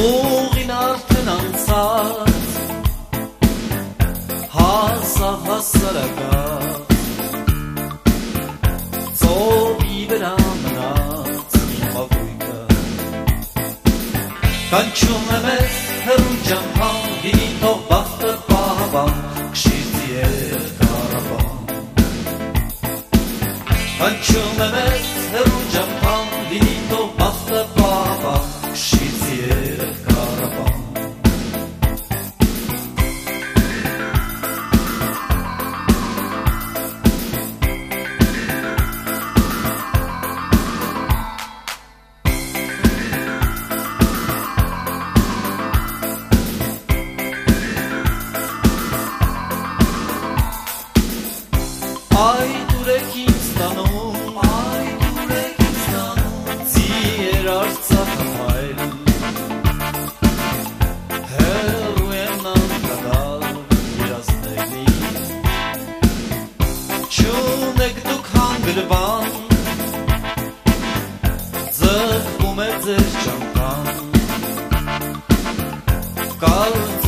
Ուղին արդեն անցած Հասավ հասարակած Ծովի վրա մնաց իմ մագույկը Կանչում է մեզ հեռու ճամփան Լինի թող բախտը պահաբան Կշիծի էր կարաբան Կանչում է մեզ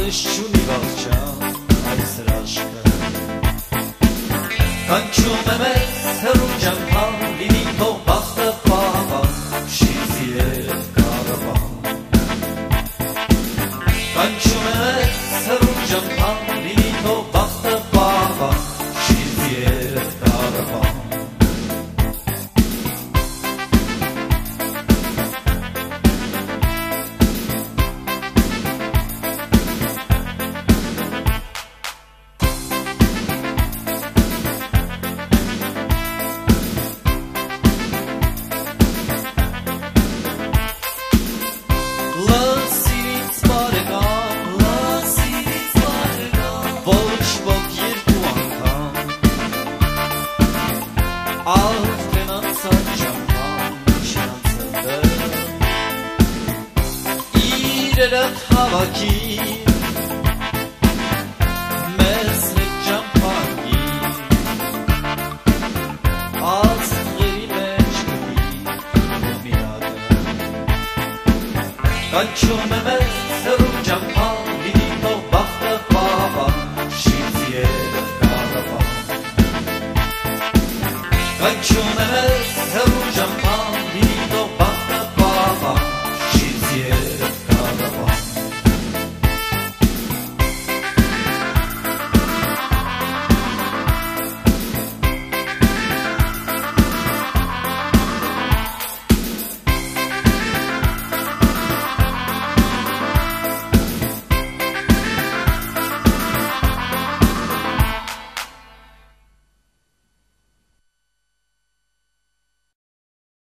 Կարծես չունի վաղճան այս հրաշքը, Կանչում է մեզ հեռու ճամփան, լինի թող բախտը պահապան, շիզի էր կարապան։ Կանչում Altına saçamam şansını İğreret havaki Mesle campani Az geri mecburi Dünyada Vai ciò me